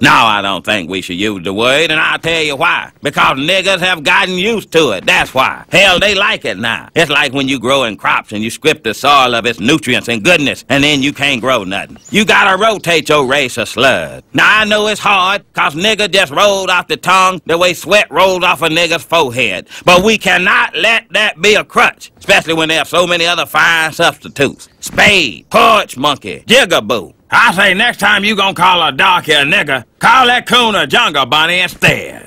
No, I don't think we should use the word, and I'll tell you why. Because niggas have gotten used to it, that's why. Hell, they like it now. It's like when you growing crops and you strip the soil of its nutrients and goodness, and then you can't grow nothing. You gotta rotate your race of. Now, I know it's hard, cause nigga just rolled off the tongue the way sweat rolls off a nigga's forehead. But we cannot let that be a crutch, especially when there are so many other fine substitutes. Spade, porch monkey, jigaboo. I say next time you gonna call a darky a nigger, call that coon a jungle bunny instead.